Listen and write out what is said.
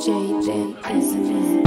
Isn't it?